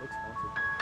Looks fancy.